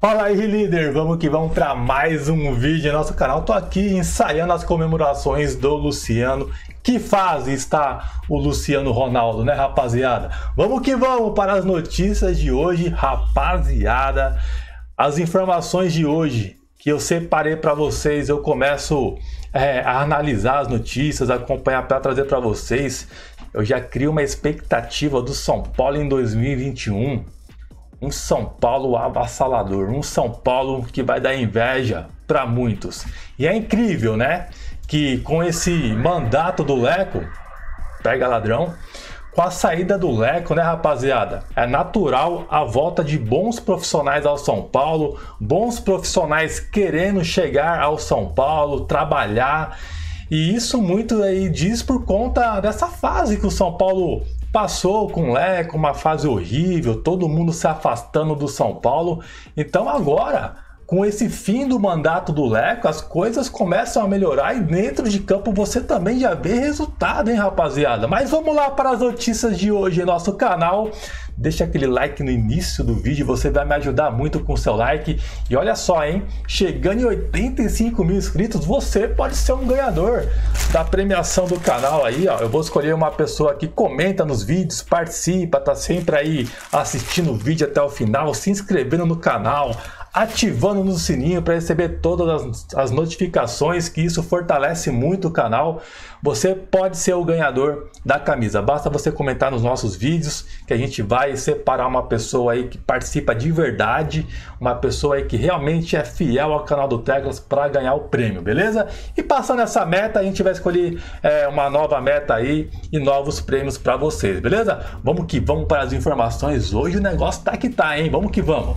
Fala aí, líder! Vamos que vamos para mais um vídeo no nosso canal. Tô aqui ensaiando as comemorações do Luciano. Que fase está o Luciano Ronaldo, né, rapaziada? Vamos que vamos para as notícias de hoje, rapaziada. As informações de hoje que eu separei para vocês, eu começo é, a analisar as notícias, acompanhar para trazer para vocês. Eu já crio uma expectativa do São Paulo em 2021 um São Paulo avassalador, um São Paulo que vai dar inveja para muitos. E é incrível, né? Que com esse mandato do Leco, pega ladrão, com a saída do Leco, né, rapaziada? É natural a volta de bons profissionais ao São Paulo, bons profissionais querendo chegar ao São Paulo, trabalhar. E isso muito aí diz por conta dessa fase que o São Paulo Passou com o Leco uma fase horrível, todo mundo se afastando do São Paulo. Então agora, com esse fim do mandato do Leco, as coisas começam a melhorar e dentro de campo você também já vê resultado, hein, rapaziada? Mas vamos lá para as notícias de hoje em nosso canal. Deixa aquele like no início do vídeo, você vai me ajudar muito com o seu like. E olha só, hein? Chegando em 85 mil inscritos, você pode ser um ganhador da premiação do canal aí, ó. Eu vou escolher uma pessoa que comenta nos vídeos, participa, tá sempre aí assistindo o vídeo até o final, se inscrevendo no canal, ativando no sininho para receber todas as, notificações, que isso fortalece muito o canal. Você pode ser o ganhador da camisa. Basta você comentar nos nossos vídeos que a gente vai separar uma pessoa aí que participa de verdade, uma pessoa aí que realmente é fiel ao canal do Teclas para ganhar o prêmio, beleza? E passando essa meta, a gente vai escolher é, uma nova meta aí e novos prêmios para vocês, beleza? Vamos que vamos para as informações. Hoje o negócio tá que tá, hein? Vamos que vamos.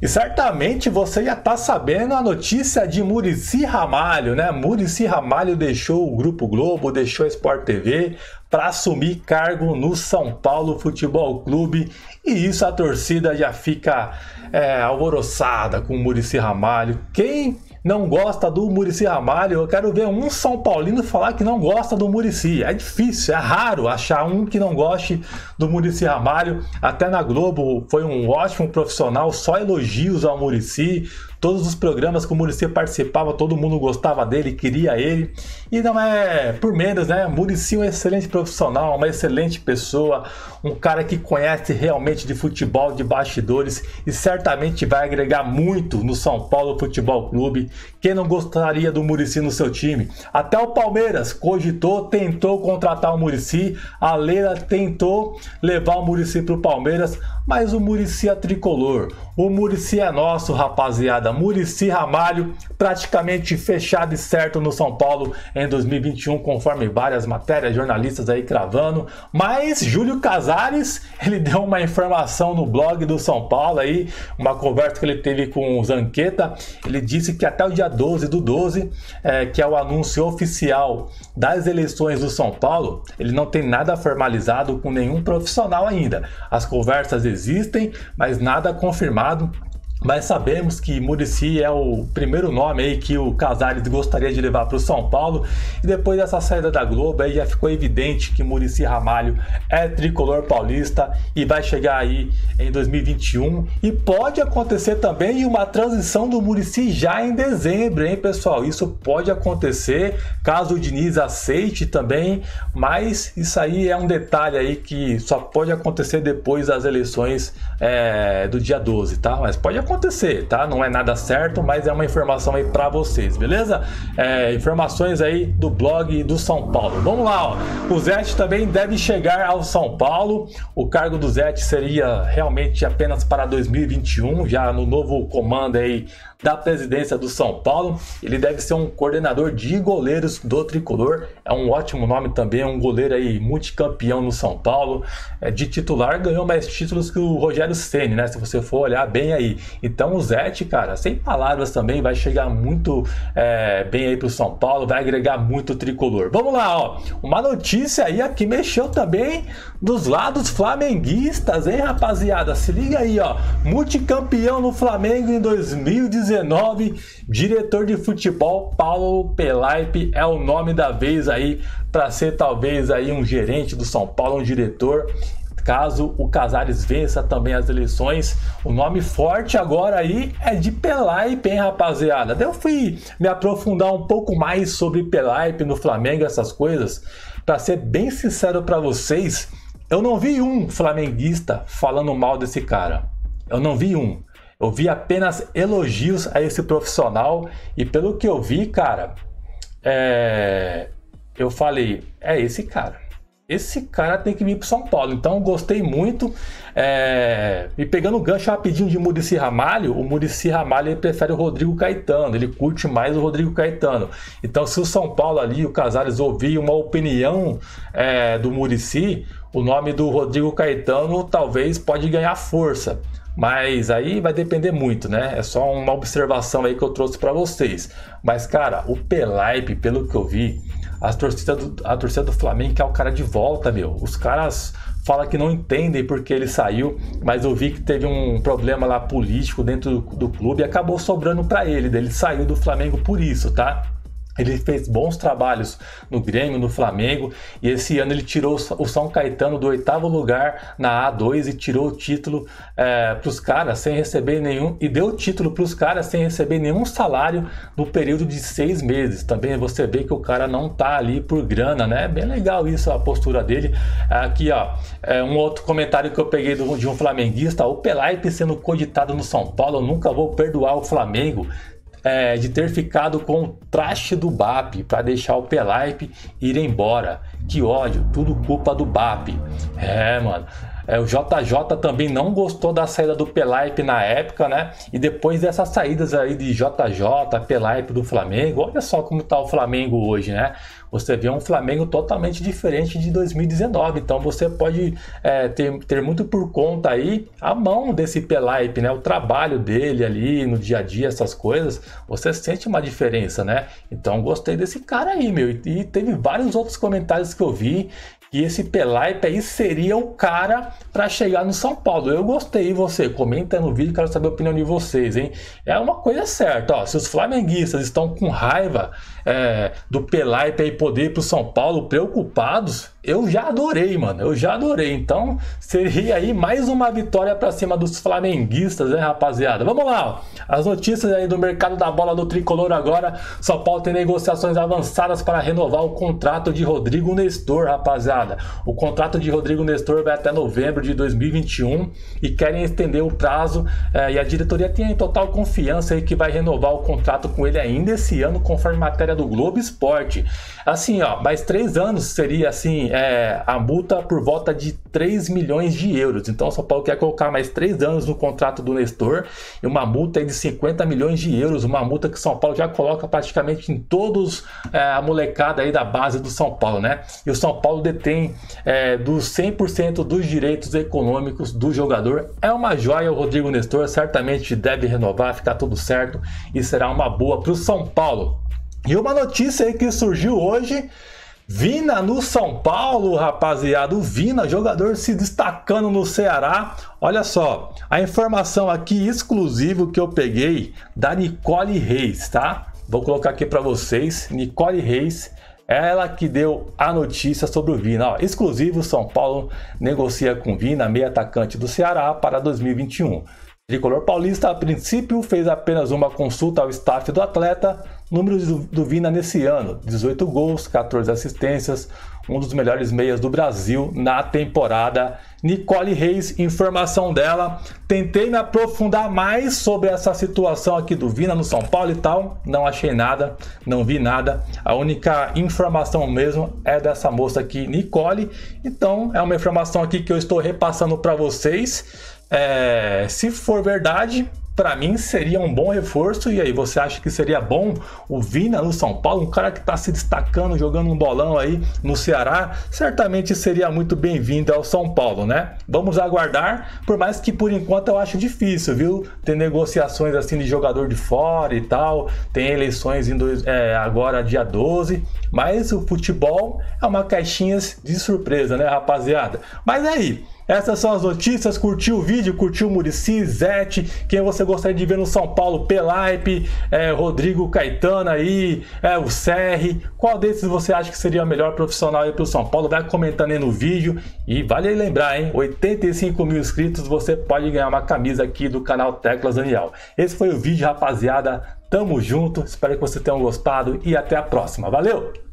E certamente você já está sabendo a notícia de Murici Ramalho, né? Murici Ramalho deixou o Grupo Globo, deixou a Sport TV para assumir cargo no São Paulo Futebol Clube e isso a torcida já fica é, alvoroçada com Murici Ramalho. Quem não gosta do Murici Ramalho, eu quero ver um São Paulino falar que não gosta do Murici. É difícil, é raro achar um que não goste do Murici Ramalho. Até na Globo foi um ótimo profissional, só elogios ao Murici. Todos os programas que o Murici participava, todo mundo gostava dele, queria ele. E não é por menos, né? Murici é um excelente profissional, uma excelente pessoa, um cara que conhece realmente de futebol, de bastidores e certamente vai agregar muito no São Paulo Futebol Clube. Quem não gostaria do Murici no seu time? Até o Palmeiras cogitou, tentou contratar o Murici, a Leila tentou levar o Murici para o Palmeiras, mas o Murici é tricolor. O Murici é nosso, rapaziada. Murici Ramalho, praticamente fechado e certo no São Paulo em 2021, conforme várias matérias, jornalistas aí cravando. Mas Júlio Casares, ele deu uma informação no blog do São Paulo aí, uma conversa que ele teve com o Zanqueta. Ele disse que até o dia 12 do 12, é, que é o anúncio oficial das eleições do São Paulo, ele não tem nada formalizado com nenhum profissional ainda. As conversas existem, mas nada confirmado resultado mas sabemos que Murici é o primeiro nome aí que o Casares gostaria de levar para o São Paulo. E depois dessa saída da Globo, aí já ficou evidente que Murici Ramalho é tricolor paulista e vai chegar aí em 2021. E pode acontecer também uma transição do Murici já em dezembro, hein, pessoal? Isso pode acontecer caso o Diniz aceite também, mas isso aí é um detalhe aí que só pode acontecer depois das eleições é, do dia 12, tá? Mas pode acontecer acontecer, tá? Não é nada certo, mas é uma informação aí para vocês, beleza? É, informações aí do blog do São Paulo. Vamos lá, ó. O Zete também deve chegar ao São Paulo. O cargo do Zete seria realmente apenas para 2021, já no novo comando aí da presidência do São Paulo. Ele deve ser um coordenador de goleiros do tricolor. É um ótimo nome também, um goleiro aí multicampeão no São Paulo. É, de titular ganhou mais títulos que o Rogério Ceni, né? Se você for olhar bem aí. Então o Zete, cara, sem palavras também, vai chegar muito é, bem aí pro São Paulo, vai agregar muito tricolor. Vamos lá, ó. Uma notícia aí que mexeu também dos lados flamenguistas, hein, rapaziada? Se liga aí, ó. Multicampeão no Flamengo em 2019. 19, diretor de futebol Paulo Pelaipe é o nome da vez aí para ser talvez aí um gerente do São Paulo, um diretor caso o Casares vença também as eleições. O nome forte agora aí é de Pelaipe, hein, rapaziada? Daí eu fui me aprofundar um pouco mais sobre Pelaipe no Flamengo, essas coisas. Para ser bem sincero para vocês, eu não vi um flamenguista falando mal desse cara. Eu não vi um. Eu vi apenas elogios a esse profissional e pelo que eu vi, cara, é... eu falei, é esse cara esse cara tem que vir para São Paulo. Então gostei muito. É... E pegando o gancho rapidinho de Murici Ramalho, o Murici Ramalho prefere o Rodrigo Caetano, ele curte mais o Rodrigo Caetano. Então, se o São Paulo ali, o Casares, ouvir uma opinião é, do Murici, o nome do Rodrigo Caetano talvez pode ganhar força. Mas aí vai depender muito, né? É só uma observação aí que eu trouxe para vocês. Mas, cara, o Pelaipe, pelo que eu vi, a torcida, do, a torcida do Flamengo quer o cara de volta, meu. Os caras falam que não entendem porque ele saiu, mas eu vi que teve um problema lá político dentro do, do clube e acabou sobrando para ele. Ele saiu do Flamengo por isso, tá? Ele fez bons trabalhos no Grêmio, no Flamengo, e esse ano ele tirou o São Caetano do oitavo lugar na A2 e tirou o título é, para os caras sem receber nenhum, e deu o título para os caras sem receber nenhum salário no período de seis meses. Também você vê que o cara não tá ali por grana, né? É bem legal isso, a postura dele. Aqui, ó, é um outro comentário que eu peguei de um flamenguista: o Pelaipe sendo cogitado no São Paulo, eu nunca vou perdoar o Flamengo é, de ter ficado com o traste do BAP para deixar o Pelaipe ir embora. Que ódio, tudo culpa do BAP. É, mano. É, o JJ também não gostou da saída do Pelaipe na época, né? E depois dessas saídas aí de JJ, Pelaipe do Flamengo, olha só como tá o Flamengo hoje, né? Você vê um Flamengo totalmente diferente de 2019. Então você pode é, ter, ter muito por conta aí a mão desse Pelaipe, né? O trabalho dele ali no dia a dia, essas coisas. Você sente uma diferença, né? Então gostei desse cara aí, meu. E teve vários outros comentários que eu vi e esse Pelaipe aí seria o cara para chegar no São Paulo. Eu gostei, você? Comenta no vídeo, quero saber a opinião de vocês, hein? É uma coisa certa, ó. Se os flamenguistas estão com raiva é, do Pelaipe aí poder ir pro São Paulo, preocupados, eu já adorei, mano. Eu já adorei. Então, seria aí mais uma vitória para cima dos flamenguistas, né, rapaziada? Vamos lá. As notícias aí do mercado da bola do tricolor agora. São Paulo tem negociações avançadas para renovar o contrato de Rodrigo Nestor, rapaziada. O contrato de Rodrigo Nestor vai até novembro de 2021 e querem estender o prazo. É, e a diretoria tem total confiança aí que vai renovar o contrato com ele ainda esse ano, conforme matéria do Globo Esporte. Assim, ó, mais três anos seria assim a multa por volta de 3 milhões de euros. Então, o São Paulo quer colocar mais 3 anos no contrato do Nestor e uma multa de 50 milhões de euros, uma multa que o São Paulo já coloca praticamente em todos é, a molecada aí da base do São Paulo, né? E o São Paulo detém é, dos 100% dos direitos econômicos do jogador. É uma joia o Rodrigo Nestor, certamente deve renovar, ficar tudo certo e será uma boa para o São Paulo. E uma notícia aí que surgiu hoje Vina no São Paulo, rapaziada. O Vina, jogador se destacando no Ceará. Olha só, a informação aqui exclusiva que eu peguei da Nicole Reis, tá? Vou colocar aqui para vocês. Nicole Reis, ela que deu a notícia sobre o Vina. Ó, exclusivo, São Paulo negocia com Vina, meio atacante do Ceará, para 2021. Tricolor Paulista, a princípio, fez apenas uma consulta ao staff do atleta. Números do, Vina nesse ano: 18 gols, 14 assistências, um dos melhores meias do Brasil na temporada. Nicole Reis, informação dela. Tentei me aprofundar mais sobre essa situação aqui do Vina no São Paulo e tal. Não achei nada, não vi nada. A única informação mesmo é dessa moça aqui, Nicole. Então, é uma informação aqui que eu estou repassando para vocês. É, se for verdade, para mim seria um bom reforço. E aí, você acha que seria bom o Vina no São Paulo, um cara que está se destacando, jogando um bolão aí no Ceará? Certamente seria muito bem-vindo ao São Paulo, né? Vamos aguardar, por mais que por enquanto eu acho difícil, viu? Ter negociações assim de jogador de fora e tal. Tem eleições em dois, é, agora dia 12. Mas o futebol é uma caixinha de surpresa, né, rapaziada? Mas aí. Essas são as notícias. Curtiu o vídeo? Curtiu o Murici, Zete? Quem você gostaria de ver no São Paulo? Pelaipe, é, Rodrigo Caetano aí, é, o Serri. Qual desses você acha que seria o melhor profissional aí para o São Paulo? Vai comentando aí no vídeo. E vale lembrar, hein? 85 mil inscritos, você pode ganhar uma camisa aqui do canal Teclas Daniel. Esse foi o vídeo, rapaziada. Tamo junto. Espero que vocês tenham gostado e até a próxima. Valeu!